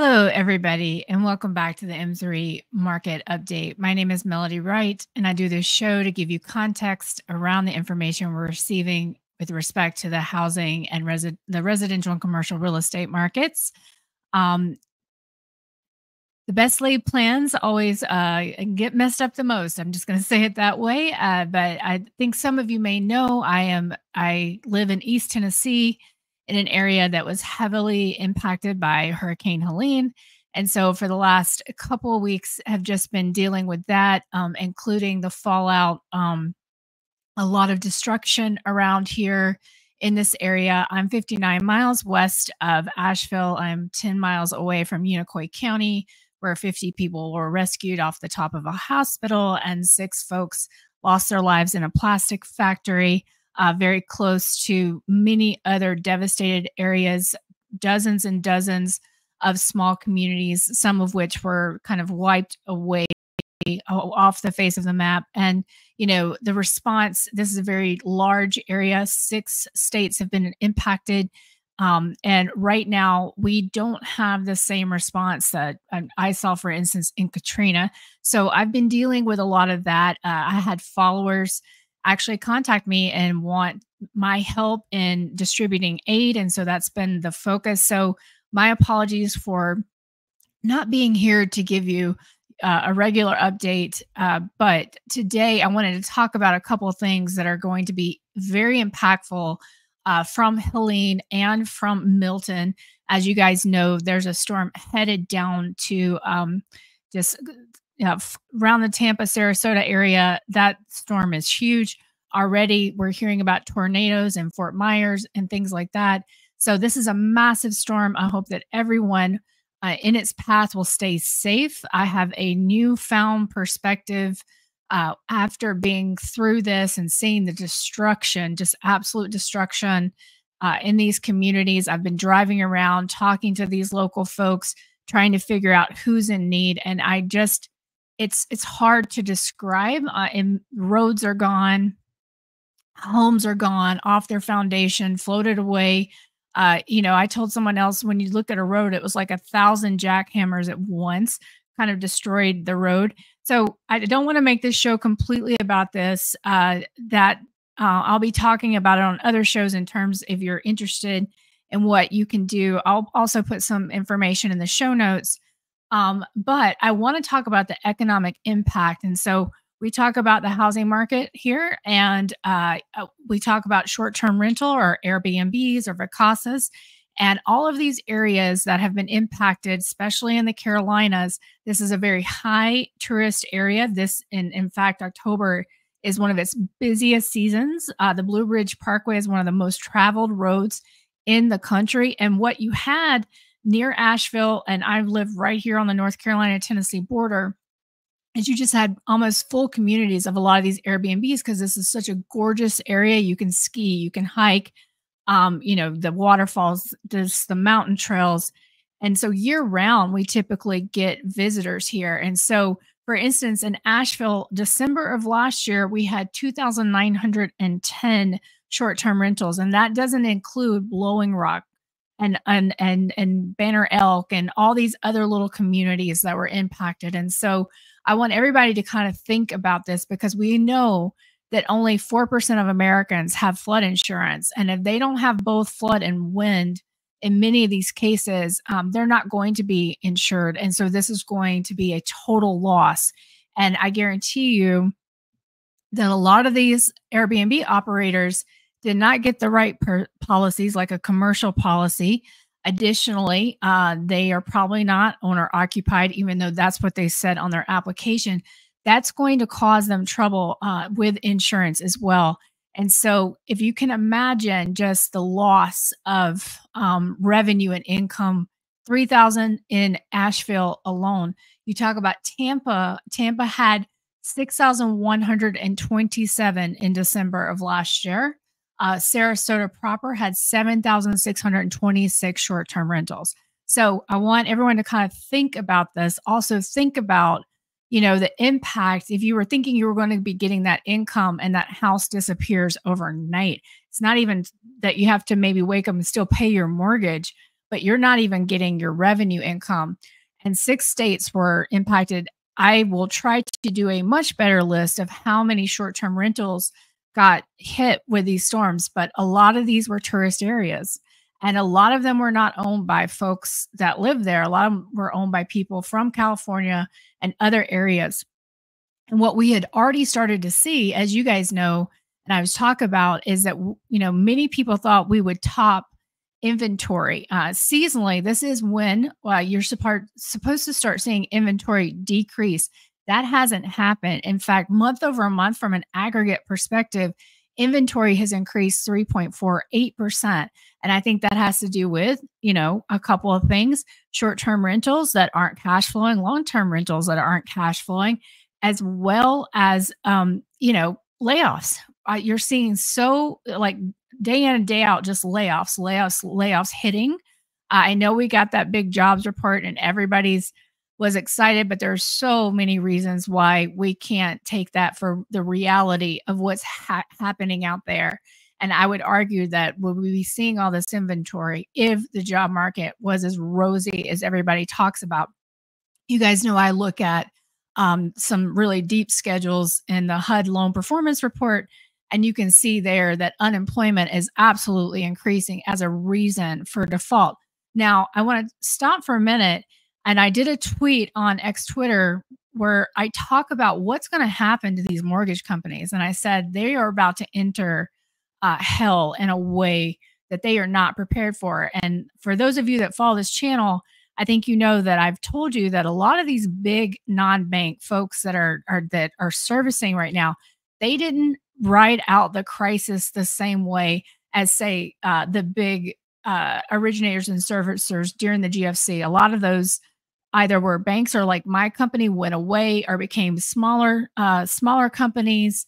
Hello, everybody, and welcome back to the M3 Market Update. My name is Melody Wright, and I do this show to give you context around the information we're receiving with respect to the housing and the residential and commercial real estate markets. Um, the best laid plans always uh, get messed up the most. I'm just going to say it that way. Uh, but I think some of you may know I am I live in East Tennessee in an area that was heavily impacted by Hurricane Helene. And so for the last couple weeks have just been dealing with that, um, including the fallout, um, a lot of destruction around here in this area. I'm 59 miles west of Asheville. I'm 10 miles away from Unicoi County, where 50 people were rescued off the top of a hospital and six folks lost their lives in a plastic factory uh, very close to many other devastated areas, dozens and dozens of small communities, some of which were kind of wiped away off the face of the map. And, you know, the response this is a very large area. Six states have been impacted. Um, and right now, we don't have the same response that um, I saw, for instance, in Katrina. So I've been dealing with a lot of that. Uh, I had followers actually contact me and want my help in distributing aid. And so that's been the focus. So my apologies for not being here to give you uh, a regular update. Uh, but today I wanted to talk about a couple things that are going to be very impactful uh, from Helene and from Milton. As you guys know, there's a storm headed down to um, just know, around the Tampa, Sarasota area, that storm is huge. Already, we're hearing about tornadoes in Fort Myers and things like that. So, this is a massive storm. I hope that everyone uh, in its path will stay safe. I have a newfound perspective uh, after being through this and seeing the destruction, just absolute destruction uh, in these communities. I've been driving around talking to these local folks, trying to figure out who's in need. And I just, it's it's hard to describe. Uh, and roads are gone, homes are gone off their foundation, floated away. Uh, you know, I told someone else when you look at a road, it was like a thousand jackhammers at once, kind of destroyed the road. So I don't want to make this show completely about this. Uh, that uh, I'll be talking about it on other shows in terms if you're interested in what you can do. I'll also put some information in the show notes um, but I want to talk about the economic impact. And so we talk about the housing market here, and uh, uh we talk about short term rental or Airbnbs or Vacasas. And all of these areas that have been impacted, especially in the Carolinas, this is a very high tourist area. This, in, in fact, October is one of its busiest seasons. Uh, the Blue Ridge Parkway is one of the most traveled roads in the country. And what you had near Asheville, and I live right here on the North Carolina Tennessee border. And you just had almost full communities of a lot of these Airbnbs because this is such a gorgeous area. You can ski, you can hike, um, you know, the waterfalls, just the mountain trails. And so year round, we typically get visitors here. And so, for instance, in Asheville, December of last year, we had 2,910 short term rentals, and that doesn't include Blowing Rock, and and and and Banner Elk and all these other little communities that were impacted. And so I want everybody to kind of think about this because we know that only 4% of Americans have flood insurance. And if they don't have both flood and wind, in many of these cases, um, they're not going to be insured. And so this is going to be a total loss. And I guarantee you that a lot of these Airbnb operators did not get the right policies like a commercial policy. Additionally, uh, they are probably not owner occupied, even though that's what they said on their application. That's going to cause them trouble uh, with insurance as well. And so, if you can imagine just the loss of um, revenue and income, 3,000 in Asheville alone. You talk about Tampa. Tampa had 6,127 in December of last year uh, Sarasota proper had 7,626 short term rentals. So I want everyone to kind of think about this. Also, think about, you know, the impact if you were thinking you were going to be getting that income and that house disappears overnight. It's not even that you have to maybe wake up and still pay your mortgage, but you're not even getting your revenue income. And six states were impacted. I will try to do a much better list of how many short term rentals got hit with these storms, but a lot of these were tourist areas. And a lot of them were not owned by folks that live there. A lot of them were owned by people from California and other areas. And what we had already started to see, as you guys know, and I was talk about, is that you know many people thought we would top inventory uh, seasonally. This is when uh, you're supposed to start seeing inventory decrease. That hasn't happened. In fact, month over month, from an aggregate perspective, inventory has increased 3.48%. And I think that has to do with, you know, a couple of things short term rentals that aren't cash flowing, long term rentals that aren't cash flowing, as well as, um, you know, layoffs. Uh, you're seeing so like day in and day out, just layoffs, layoffs, layoffs hitting. Uh, I know we got that big jobs report and everybody's was excited, but there's so many reasons why we can't take that for the reality of what's ha- happening out there. And I would argue that would we be seeing all this inventory if the job market was as rosy as everybody talks about? You guys know I look at um, some really deep schedules in the HUD loan performance report, and you can see there that unemployment is absolutely increasing as a reason for default. Now, I want to stop for a minute and I did a tweet on X Twitter where I talk about what's going to happen to these mortgage companies. And I said they are about to enter uh, hell in a way that they are not prepared for. And for those of you that follow this channel, I think you know that I've told you that a lot of these big non-bank folks that are, are that are servicing right now, they didn't ride out the crisis the same way as say uh, the big uh, originators and servicers during the GFC. A lot of those either were banks or like my company went away or became smaller uh, smaller companies.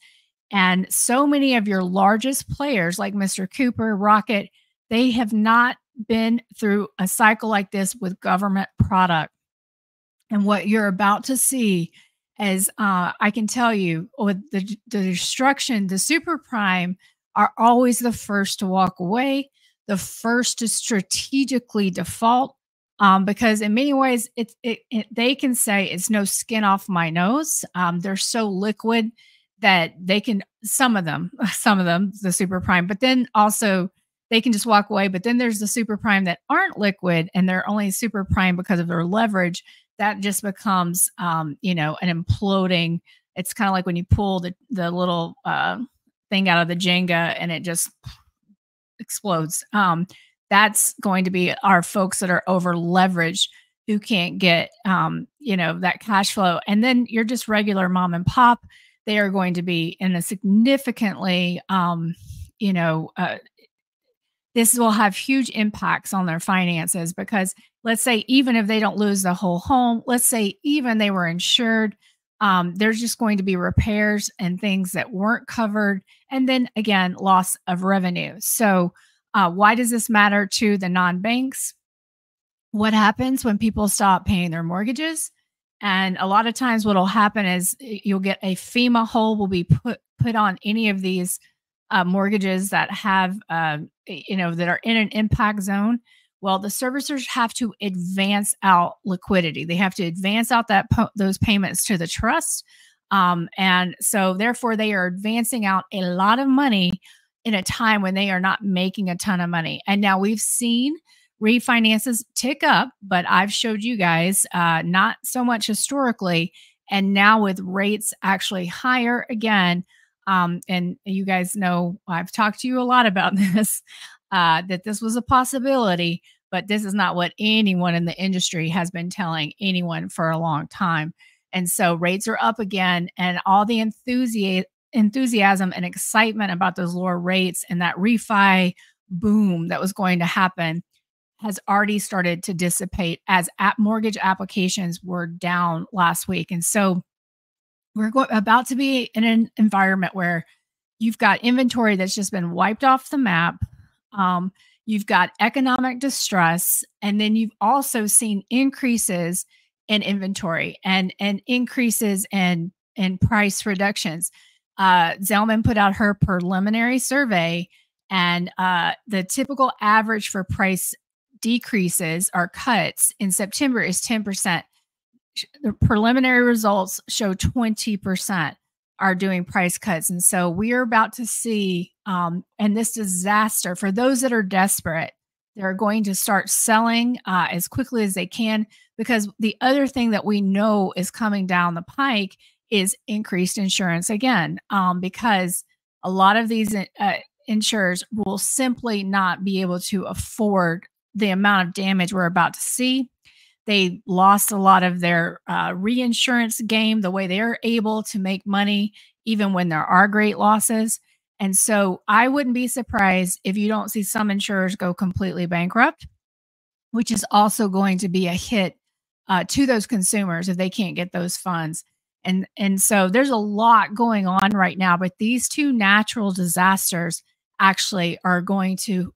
And so many of your largest players like mr cooper rocket they have not been through a cycle like this with government product. And what you're about to see is uh, i can tell you with the, the destruction the super prime are always the first to walk away the first to strategically default um, because in many ways it, it, it, they can say it's no skin off my nose. Um, they're so liquid that they can some of them some of them the super prime but then also they can just walk away. But then there's the super prime that aren't liquid and they're only super prime because of their leverage. That just becomes um, you know an imploding it's kind of like when you pull the, the little uh, thing out of the jenga and it just explodes. Um, that's going to be our folks that are over leveraged who can't get um, you know that cash flow. And then you're just regular mom and pop. They are going to be in a significantly um, you know uh, this will have huge impacts on their finances because let's say even if they don't lose the whole home let's say even they were insured um, there's just going to be repairs and things that weren't covered and then again loss of revenue. So uh, why does this matter to the non banks? What happens when people stop paying their mortgages? And a lot of times, what will happen is you'll get a FEMA hole will be put put on any of these uh, mortgages that have, uh, you know, that are in an impact zone. Well, the servicers have to advance out liquidity. They have to advance out that those payments to the trust, um, and so therefore they are advancing out a lot of money in a time when they are not making a ton of money. And now we've seen refinances tick up, but I've showed you guys uh, not so much historically. And now with rates actually higher again, um, and you guys know I've talked to you a lot about this, uh, that this was a possibility, but this is not what anyone in the industry has been telling anyone for a long time. And so rates are up again, and all the enthusiasm enthusiasm and excitement about those lower rates and that refi boom that was going to happen has already started to dissipate as app mortgage applications were down last week. And so we're go- about to be in an environment where you've got inventory that's just been wiped off the map. Um, you've got economic distress, and then you've also seen increases in inventory and and increases in in price reductions uh, Zelman put out her preliminary survey, and uh, the typical average for price decreases or cuts in September is 10%. The preliminary results show 20% are doing price cuts. And so we are about to see, um, and this disaster for those that are desperate, they're going to start selling uh, as quickly as they can because the other thing that we know is coming down the pike is increased insurance again, um, because a lot of these uh, insurers will simply not be able to afford the amount of damage we're about to see. They lost a lot of their uh, reinsurance game, the way they're able to make money, even when there are great losses. And so I wouldn't be surprised if you don't see some insurers go completely bankrupt, which is also going to be a hit uh, to those consumers if they can't get those funds. And and so there's a lot going on right now, but these two natural disasters actually are going to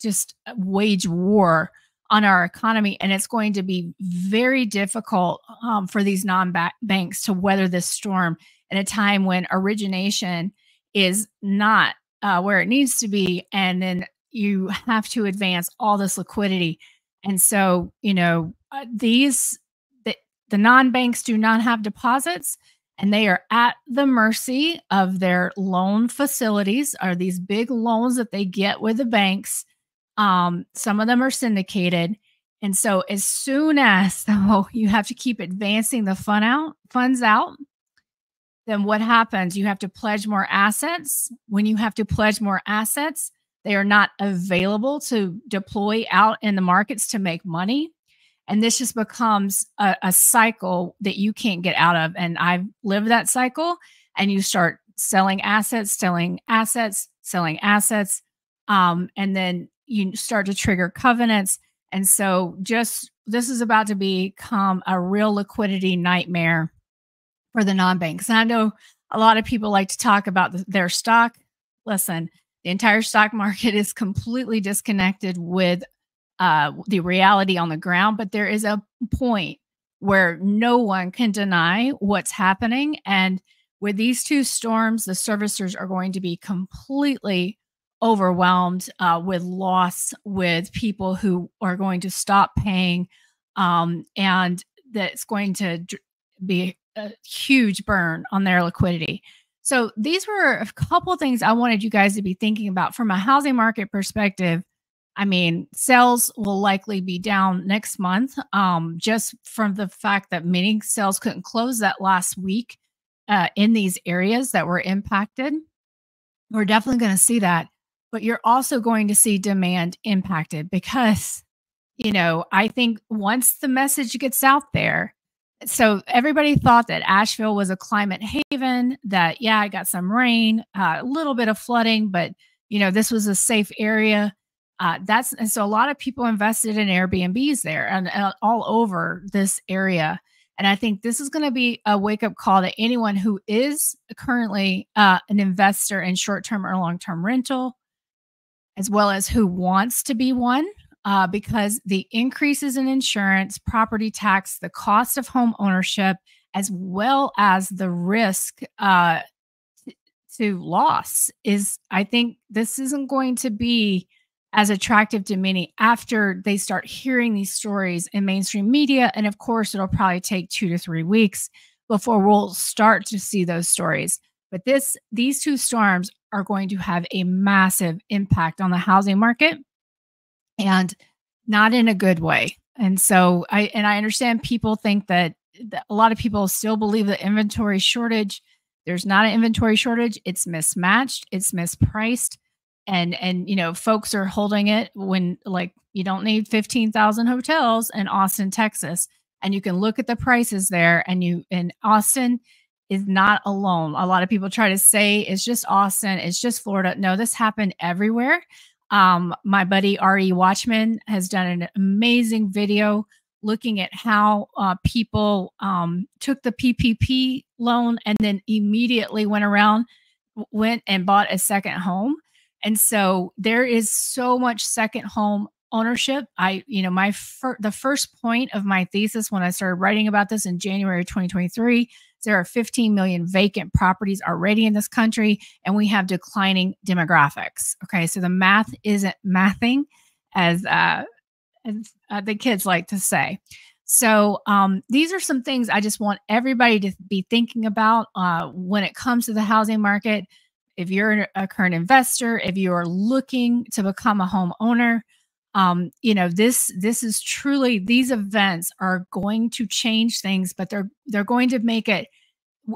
just wage war on our economy and it's going to be very difficult um, for these non-banks to weather this storm in a time when origination is not uh, where it needs to be and then you have to advance all this liquidity. And so you know uh, these the, the non-banks do not have deposits and they are at the mercy of their loan facilities are these big loans that they get with the banks. Um, some of them are syndicated. And so as soon as though you have to keep advancing the fund out funds out then what happens? You have to pledge more assets. When you have to pledge more assets they are not available to deploy out in the markets to make money and this just becomes a, a, cycle that you can't get out of. And i've lived that cycle and you start selling assets selling assets selling assets um, and then you start to trigger covenants. And so just this is about to become a real liquidity nightmare for the non-banks. And i know a lot of people like to talk about the, their stock. Listen the entire stock market is completely disconnected with uh, the reality on the ground, but there is a point where no one can deny what's happening. And with these two storms, the servicers are going to be completely overwhelmed uh, with loss, with people who are going to stop paying. Um, and that's going to be a huge burn on their liquidity. So, these were a couple things I wanted you guys to be thinking about from a housing market perspective I mean, sales will likely be down next month um, just from the fact that many sales couldn't close that last week uh, in these areas that were impacted. We're definitely going to see that. But you're also going to see demand impacted because, you know, I think once the message gets out there, so everybody thought that Asheville was a climate haven, that, yeah, I got some rain, uh, a little bit of flooding, but, you know, this was a safe area uh, that's and so a lot of people invested in Airbnbs there and, and all over this area. And I think this is going to be a wake up call to anyone who is currently uh, an investor in short term or long term rental, as well as who wants to be one, uh, because the increases in insurance, property tax, the cost of home ownership, as well as the risk uh, to loss is, I think this isn't going to be as attractive to many after they start hearing these stories in mainstream media. And of course, it'll probably take two to three weeks before we'll start to see those stories. But this these two storms are going to have a massive impact on the housing market and not in a good way. And so I and I understand people think that, that a lot of people still believe the inventory shortage. There's not an inventory shortage. It's mismatched, it's mispriced and and you know folks are holding it when like you don't need 15,000 hotels in Austin, Texas and you can look at the prices there and you in Austin is not alone. A lot of people try to say it's just Austin, it's just Florida. No, this happened everywhere. Um, my buddy ReWatchman has done an amazing video looking at how uh, people um, took the PPP loan and then immediately went around, went and bought a second home and so there is so much second home ownership. I, you know, my fir- the first point of my thesis when I started writing about this in January 2023, there are 15 million vacant properties already in this country, and we have declining demographics. Okay, so the math isn't mathing, as uh, as uh, the kids like to say. So um, these are some things I just want everybody to be thinking about uh, when it comes to the housing market. If you're a current investor, if you are looking to become a homeowner, um, you know this this is truly these events are going to change things, but they're they're going to make it.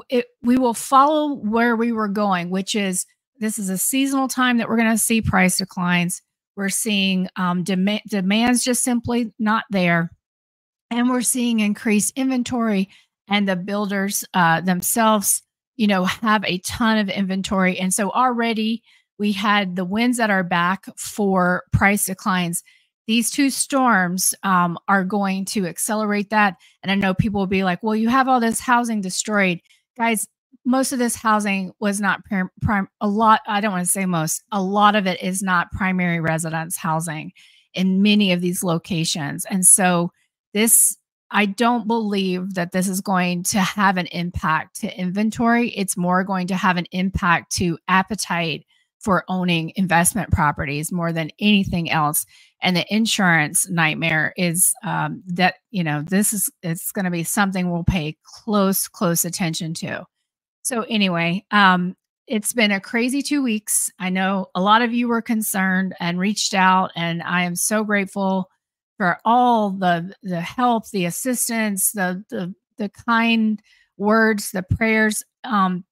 It we will follow where we were going, which is this is a seasonal time that we're going to see price declines. We're seeing um, demand demands just simply not there and we're seeing increased inventory and the builders uh, themselves you know have a ton of inventory. And so already we had the winds at our back for price declines. These two storms um, are going to accelerate that. And i know people will be like well you have all this housing destroyed. Guys most of this housing was not prime a lot i don't want to say most a lot of it is not primary residence housing in many of these locations. And so this I don't believe that this is going to have an impact to inventory. It's more going to have an impact to appetite for owning investment properties more than anything else. And the insurance nightmare is um, that, you know, this is, it's going to be something we'll pay close, close attention to. So, anyway, um, it's been a crazy two weeks. I know a lot of you were concerned and reached out, and I am so grateful for all the the help, the assistance, the the the kind words, the prayers. Um,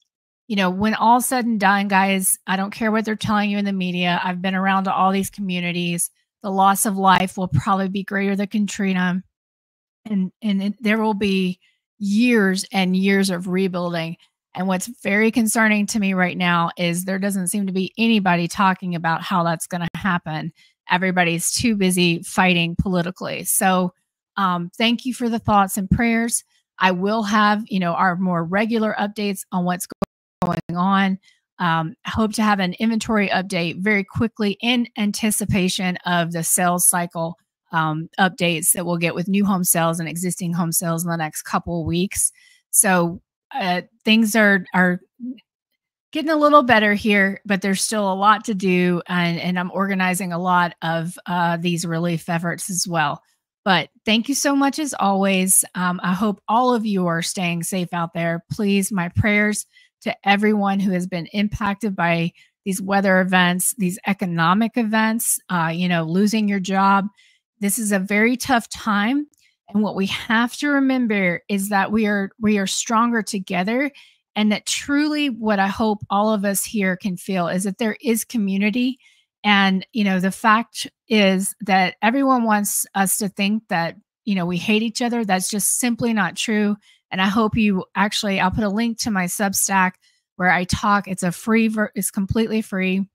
you know, when all said and done, guys, I don't care what they're telling you in the media. I've been around to all these communities. The loss of life will probably be greater than Katrina, and and it, there will be years and years of rebuilding. And what's very concerning to me right now is there doesn't seem to be anybody talking about how that's going to happen everybody's too busy fighting politically. So, um, thank you for the thoughts and prayers. I will have, you know, our more regular updates on what's going on. Um, hope to have an inventory update very quickly in anticipation of the sales cycle um, updates that we'll get with new home sales and existing home sales in the next couple weeks. So uh, things are are getting a little better here, but there's still a lot to do. And, and I'm organizing a lot of uh, these relief efforts as well. But thank you so much as always. Um, I hope all of you are staying safe out there. Please, my prayers to everyone who has been impacted by these weather events, these economic events, uh, you know, losing your job. This is a very tough time. And what we have to remember is that we are we are stronger together and that truly what i hope all of us here can feel is that there is community. And you know the fact is that everyone wants us to think that you know we hate each other. That's just simply not true. And i hope you actually i'll put a link to my substack where i talk. It's a free it's completely free.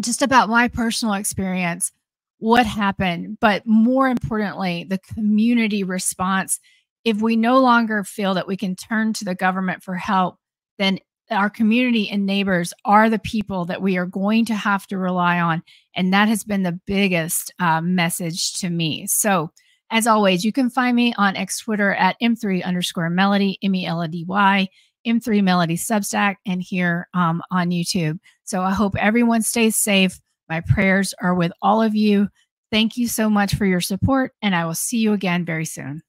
Just about my personal experience what happened but more importantly the community response if we no longer feel that we can turn to the government for help, then our community and neighbors are the people that we are going to have to rely on. And that has been the biggest uh, message to me. So, as always, you can find me on X Twitter at M3 underscore Melody, M E L O D Y, M3 Melody Substack, and here um, on YouTube. So, I hope everyone stays safe. My prayers are with all of you. Thank you so much for your support, and I will see you again very soon.